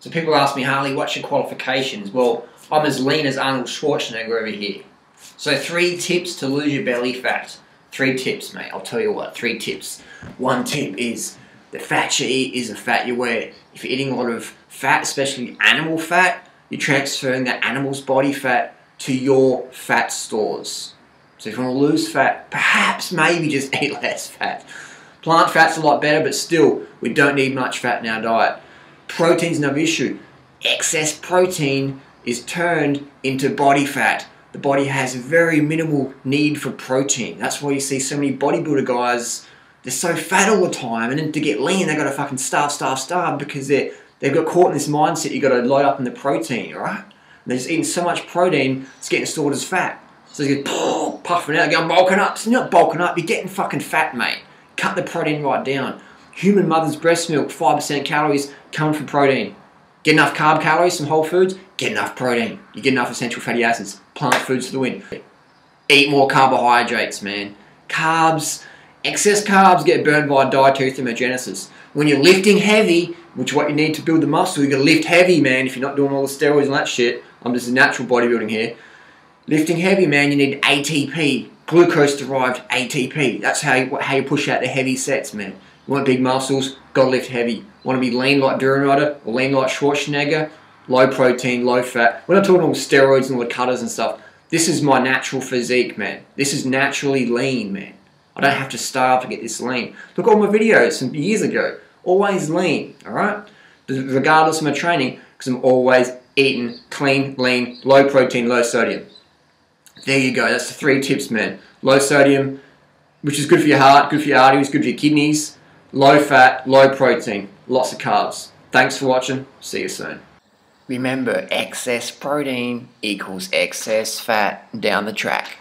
So people ask me, Harley, what's your qualifications? Well, I'm as lean as Arnold Schwarzenegger over here. So three tips to lose your belly fat. Three tips, mate. I'll tell you what, three tips. One tip is the fat you eat is the fat you wear. If you're eating a lot of fat, especially animal fat, you're transferring that animal's body fat to your fat stores. So if you want to lose fat, perhaps maybe just eat less fat. Plant fat's a lot better, but still, we don't need much fat in our diet. Protein's no issue. Excess protein is turned into body fat. The body has very minimal need for protein. That's why you see so many bodybuilder guys, they're so fat all the time, and then to get lean, they gotta fucking starve, starve, starve because they're they've got caught in this mindset you gotta load up in the protein, right? And they're just eating so much protein, it's getting stored as fat. So they go puffing out, going bulking up. So you're not bulking up, you're getting fucking fat, mate. Cut the protein right down. Human mother's breast milk, 5% calories, coming from protein. Get enough carb calories from whole foods, get enough protein. You get enough essential fatty acids, plant foods for the win. Eat more carbohydrates, man. Carbs, excess carbs get burned by dietary thermogenesis. When you're lifting heavy, which is what you need to build the muscle, you gotta lift heavy, man, if you're not doing all the steroids and that shit. I'm just a natural bodybuilding here. Lifting heavy, man, you need ATP, glucose derived ATP. That's how you, how you push out the heavy sets, man. Want big muscles, gotta lift heavy. Want to be lean like Rider or lean like Schwarzenegger? Low protein, low fat. We're not talking all steroids and all the cutters and stuff. This is my natural physique, man. This is naturally lean, man. I don't have to starve to get this lean. Look at all my videos from years ago. Always lean, alright? Regardless of my training, because I'm always eating clean, lean, low protein, low sodium. There you go. That's the three tips, man. Low sodium, which is good for your heart, good for your arteries, good for your kidneys. Low fat, low protein, lots of carbs. Thanks for watching. See you soon. Remember, excess protein equals excess fat down the track.